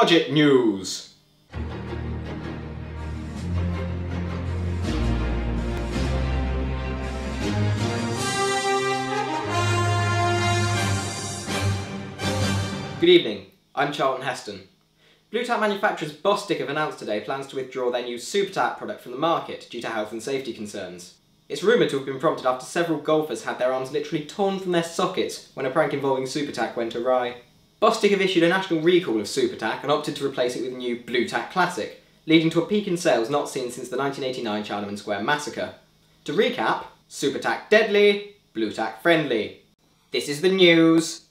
Budget News. Good evening, I'm Charlton Heston. Blu Tack manufacturers Bostik have announced today plans to withdraw their new SuperTac product from the market due to health and safety concerns. It's rumoured to have been prompted after several golfers had their arms literally torn from their sockets when a prank involving Super SuperTac went awry. Bostik have issued a national recall of SuperTac and opted to replace it with a new Blu Tack Classic, leading to a peak in sales not seen since the 1989 Tiananmen Square massacre. To recap, SuperTac deadly, Blu Tack friendly. This is the news.